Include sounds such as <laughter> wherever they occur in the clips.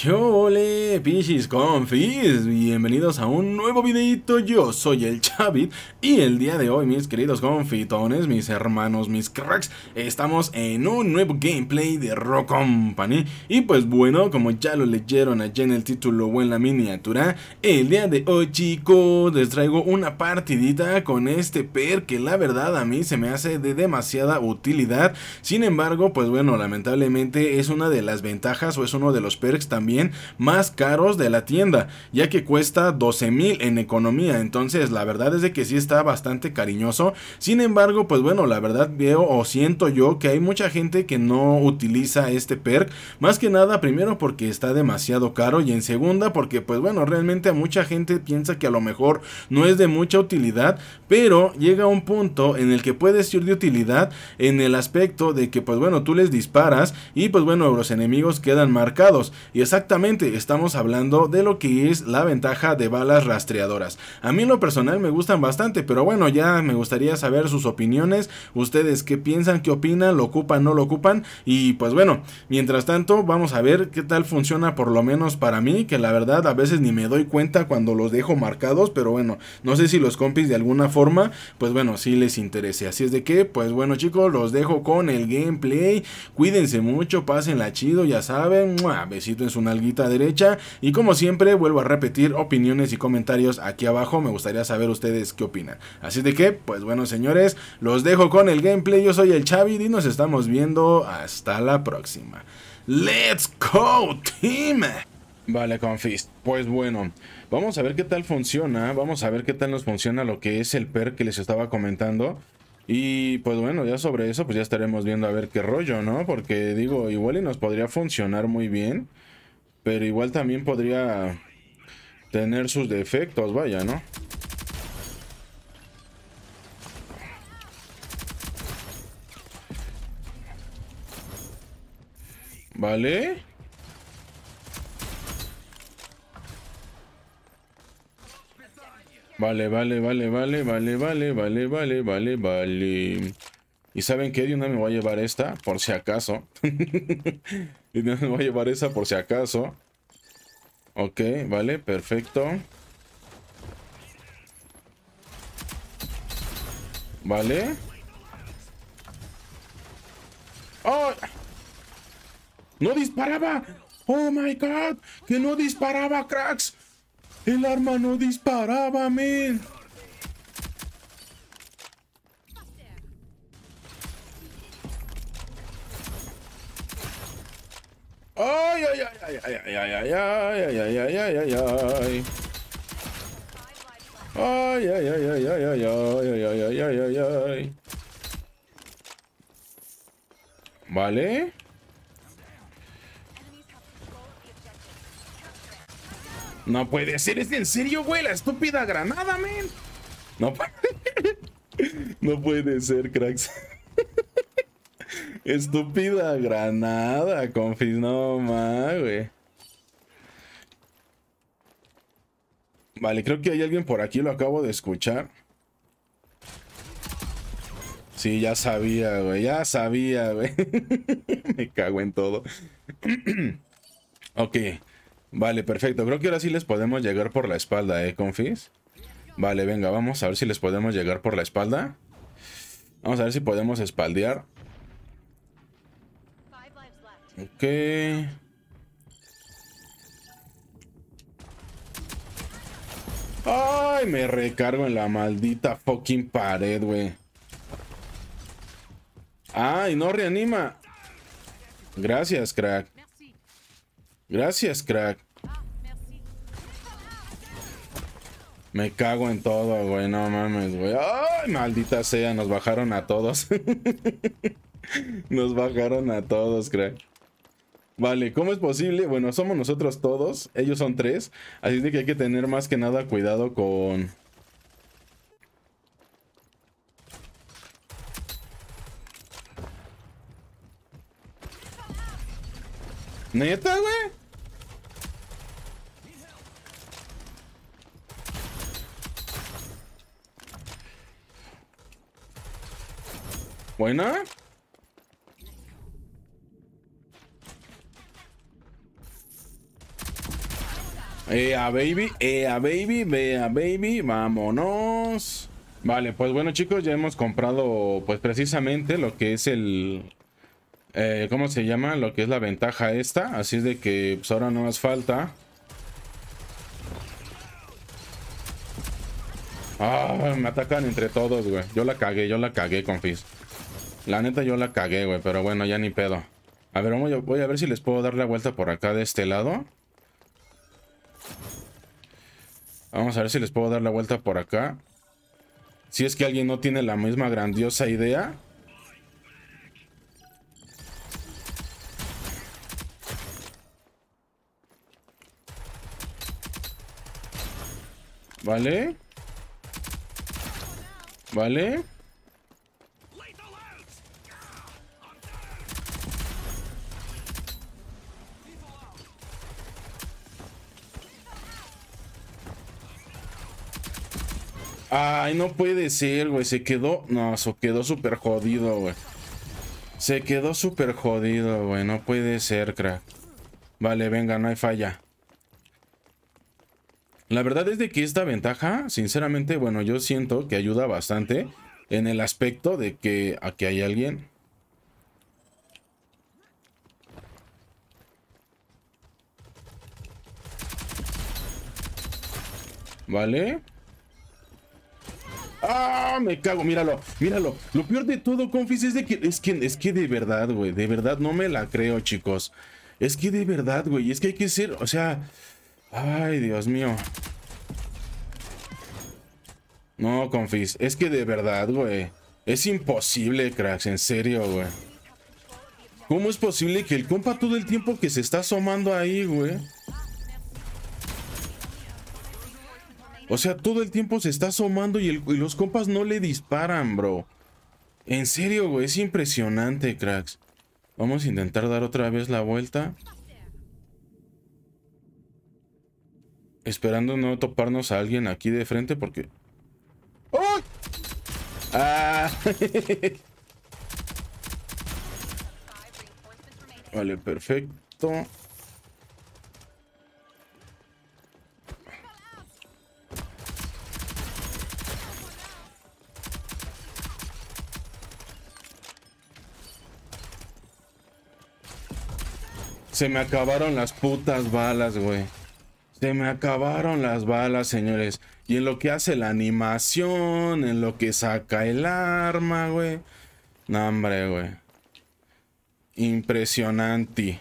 ¿Qué pichis confis? Bienvenidos a un nuevo videito, yo soy el Chavit y el día de hoy, mis queridos confitones, mis hermanos, mis cracks, estamos en un nuevo gameplay de Rock Company. Y pues bueno, como ya lo leyeron allá en el título o en la miniatura, el día de hoy chicos, les traigo una partidita con este per que la verdad a mí se me hace de demasiada utilidad, sin embargo, pues bueno, lamentablemente es una de las ventajas o es uno de los perks también más caros de la tienda, ya que cuesta 12 mil en economía, entonces la verdad es de que sí está bastante cariñoso, sin embargo, pues bueno, la verdad veo o siento yo que hay mucha gente que no utiliza este perk, más que nada primero porque está demasiado caro y en segunda porque pues bueno, realmente a mucha gente piensa que a lo mejor no es de mucha utilidad, pero llega un punto en el que puede ser de utilidad en el aspecto de que pues bueno, tú les disparas y pues bueno, los enemigos quedan marcados. Y esa Exactamente, estamos hablando de lo que es la ventaja de balas rastreadoras. A mí en lo personal me gustan bastante, pero bueno, ya me gustaría saber sus opiniones. Ustedes qué piensan, qué opinan, lo ocupan, no lo ocupan. Y pues bueno, mientras tanto, vamos a ver qué tal funciona por lo menos para mí, que la verdad a veces ni me doy cuenta cuando los dejo marcados, pero bueno, no sé si los compis de alguna forma, pues bueno, si les interese. Así es de que, pues bueno chicos, los dejo con el gameplay. Cuídense mucho, pásenla chido, ya saben. Besito en su alguita derecha. Y como siempre, vuelvo a repetir opiniones y comentarios aquí abajo. Me gustaría saber ustedes qué opinan. Así de que, pues bueno, señores, los dejo con el gameplay. Yo soy el Chavi y nos estamos viendo hasta la próxima. ¡Let's go, team! Vale, confis. Pues bueno, vamos a ver qué tal funciona. Vamos a ver qué tal nos funciona lo que es el per que les estaba comentando. Y pues bueno, ya sobre eso pues ya estaremos viendo a ver qué rollo, ¿no? Porque digo, igual y nos podría funcionar muy bien. Pero igual también podría tener sus defectos, vaya, ¿no? ¿Vale? Vale, vale, vale, vale, vale, vale, vale, vale, vale, vale. ¿Y saben qué? De una me voy a llevar esta, por si acaso. <laughs> y una me voy a llevar esa por si acaso. Ok, vale, perfecto. Vale. ¡Oh! ¡No disparaba! ¡Oh, my God! ¡Que no disparaba, cracks! ¡El arma no disparaba, men! Ay, ay, ay, ay, ay, ay, ay, ay, ay, ay, ay, ay, ay, ay. Ay, ay, ay, ay, ay, ay, ay, ay, ay, ay, ay. Vale. No puede ser, ¿es en serio, güey? La estúpida granada, men. No no puede ser, cracks. Estúpida granada, confis, no más, güey. Vale, creo que hay alguien por aquí, lo acabo de escuchar. Sí, ya sabía, güey, ya sabía, güey. <laughs> Me cago en todo. <clears throat> ok, vale, perfecto. Creo que ahora sí les podemos llegar por la espalda, ¿eh, confis? Vale, venga, vamos a ver si les podemos llegar por la espalda. Vamos a ver si podemos espaldear. Ok. Ay, me recargo en la maldita fucking pared, güey. Ay, no reanima. Gracias, crack. Gracias, crack. Me cago en todo, güey. No mames, güey. Ay, maldita sea, nos bajaron a todos. <laughs> nos bajaron a todos, crack. Vale, ¿cómo es posible? Bueno, somos nosotros todos, ellos son tres, así de que hay que tener más que nada cuidado con... ¿Neta, güey? ¿Buena? Ea baby, ea baby, vea baby, vámonos. Vale, pues bueno chicos, ya hemos comprado pues precisamente lo que es el... Eh, ¿Cómo se llama? Lo que es la ventaja esta. Así es de que pues ahora no más falta. Ah, me atacan entre todos, güey. Yo la cagué, yo la cagué, confis. La neta yo la cagué, güey, pero bueno, ya ni pedo. A ver, voy a ver si les puedo dar la vuelta por acá de este lado. Vamos a ver si les puedo dar la vuelta por acá. Si es que alguien no tiene la misma grandiosa idea. Vale. Vale. Ay, no puede ser, güey. Se quedó... No, se quedó súper jodido, güey. Se quedó súper jodido, güey. No puede ser, crack. Vale, venga, no hay falla. La verdad es de que esta ventaja, sinceramente, bueno, yo siento que ayuda bastante en el aspecto de que aquí hay alguien. ¿Vale? ¡Ah! Me cago, míralo, míralo. Lo peor de todo, confis, es de que. Es que, es que de verdad, güey. De verdad no me la creo, chicos. Es que de verdad, güey. Es que hay que ser. O sea. Ay, Dios mío. No, confis. Es que de verdad, güey. Es imposible, cracks. En serio, güey. ¿Cómo es posible que el compa todo el tiempo que se está asomando ahí, güey? O sea, todo el tiempo se está asomando y, los compas no le disparan, bro. En serio, güey, es impresionante, cracks. Vamos a intentar dar otra vez la vuelta. Esperando no toparnos a alguien aquí de frente porque... ¡Oh! ¡Ah! <laughs> vale, perfecto. Se me acabaron las putas balas, güey. Se me acabaron las balas, señores. Y en lo que hace la animación, en lo que saca el arma, güey. No, hombre, güey. Impresionante.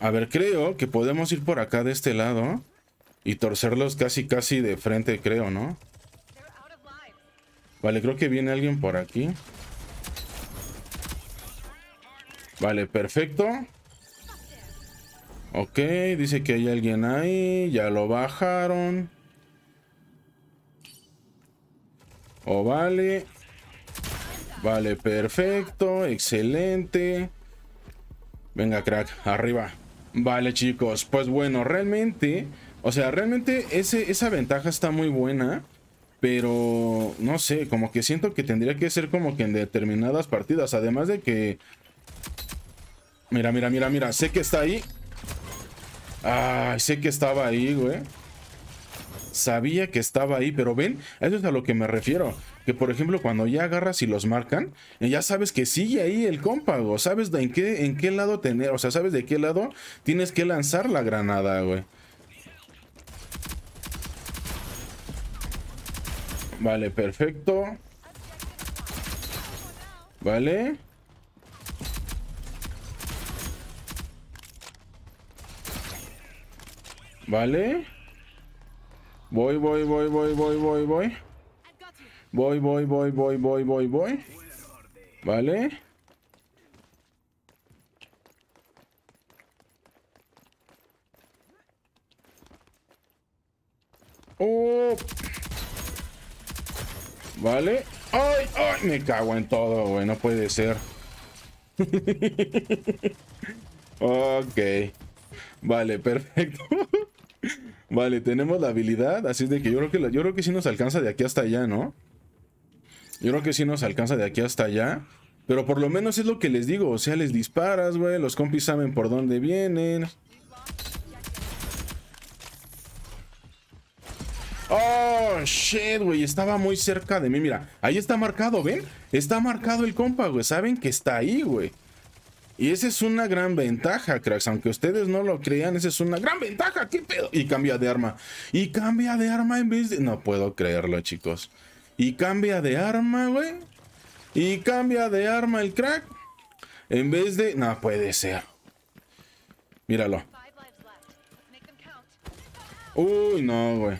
A ver, creo que podemos ir por acá de este lado. Y torcerlos casi, casi de frente, creo, ¿no? Vale, creo que viene alguien por aquí. Vale, perfecto. Ok, dice que hay alguien ahí. Ya lo bajaron. O vale. Vale, perfecto. Excelente. Venga, crack, arriba. Vale, chicos. Pues bueno, realmente... O sea, realmente ese, esa ventaja está muy buena. Pero, no sé, como que siento que tendría que ser como que en determinadas partidas. Además de que Mira, mira, mira, mira. Sé que está ahí. Ay, sé que estaba ahí, güey. Sabía que estaba ahí, pero ven, eso es a lo que me refiero. Que por ejemplo, cuando ya agarras y los marcan, ya sabes que sigue ahí el cómpago. Sabes en qué, en qué lado tener, o sea, sabes de qué lado tienes que lanzar la granada, güey. Vale, perfecto. Vale. Vale. Voy, voy, voy, voy, voy, voy, voy. Voy, voy, voy, voy, voy, voy, voy. Vale. Oh. Vale. ¡Ay! ¡Ay! Me cago en todo, güey. No puede ser. <laughs> ok. Vale, perfecto. <laughs> Vale, tenemos la habilidad, así de que yo creo que, la, yo creo que sí nos alcanza de aquí hasta allá, ¿no? Yo creo que sí nos alcanza de aquí hasta allá. Pero por lo menos es lo que les digo, o sea, les disparas, güey, los compis saben por dónde vienen. Oh, shit, güey, estaba muy cerca de mí, mira, ahí está marcado, ¿ven? Está marcado el compa, güey, saben que está ahí, güey. Y esa es una gran ventaja, cracks. Aunque ustedes no lo crean, esa es una gran ventaja. ¿Qué pedo? Y cambia de arma. Y cambia de arma en vez de... No puedo creerlo, chicos. Y cambia de arma, güey. Y cambia de arma el crack. En vez de... No puede ser. Míralo. Uy, no, güey.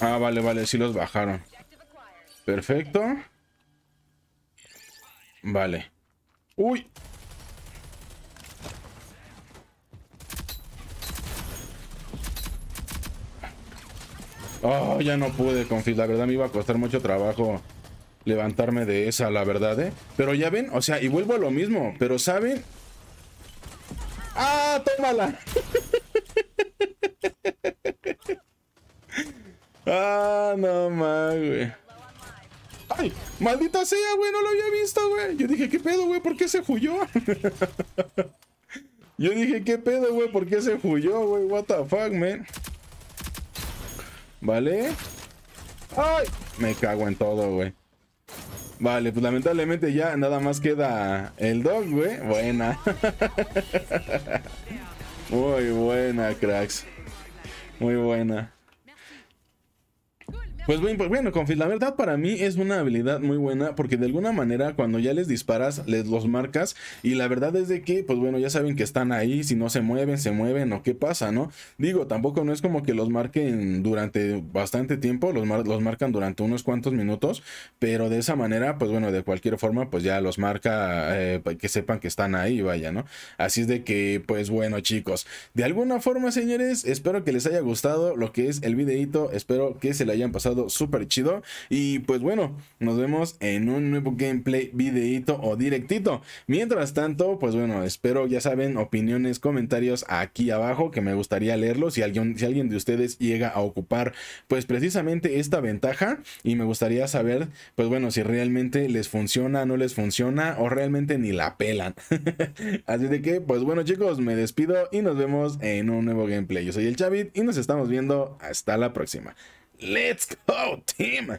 Ah, vale, vale, sí los bajaron. Perfecto. Vale. Uy. Oh, ya no pude, confis. La verdad me iba a costar mucho trabajo levantarme de esa, la verdad, ¿eh? Pero ya ven, o sea, y vuelvo a lo mismo. Pero, ¿saben? ¡Ah, tómala! <laughs> ah, no más, güey. ¡Ay! ¡Maldita sea, güey! No lo había visto, güey. Yo dije, ¿qué pedo, güey? ¿Por qué se huyó? <laughs> Yo dije, ¿qué pedo, güey? ¿Por qué se huyó, güey? What the fuck, man. ¿Vale? ¡Ay! Me cago en todo, güey. Vale, pues lamentablemente ya nada más queda el dog, güey. Buena. <laughs> Muy buena, cracks. Muy buena. Pues bueno, Confis, la verdad para mí es una habilidad muy buena porque de alguna manera cuando ya les disparas, les los marcas y la verdad es de que, pues bueno, ya saben que están ahí, si no se mueven, se mueven o qué pasa, ¿no? Digo, tampoco no es como que los marquen durante bastante tiempo, los, los marcan durante unos cuantos minutos, pero de esa manera, pues bueno, de cualquier forma, pues ya los marca, eh, que sepan que están ahí, vaya, ¿no? Así es de que, pues bueno, chicos, de alguna forma, señores, espero que les haya gustado lo que es el videito, espero que se le hayan pasado súper chido. Y pues bueno, nos vemos en un nuevo gameplay, videito o directito. Mientras tanto, pues bueno, espero, ya saben, opiniones, comentarios aquí abajo que me gustaría leerlos. Si alguien, si alguien de ustedes llega a ocupar, pues precisamente esta ventaja y me gustaría saber, pues bueno, si realmente les funciona, no les funciona o realmente ni la pelan. <laughs> Así de que, pues bueno chicos, me despido y nos vemos en un nuevo gameplay. Yo soy el Chavit y nos estamos viendo hasta la próxima. Let's go, team!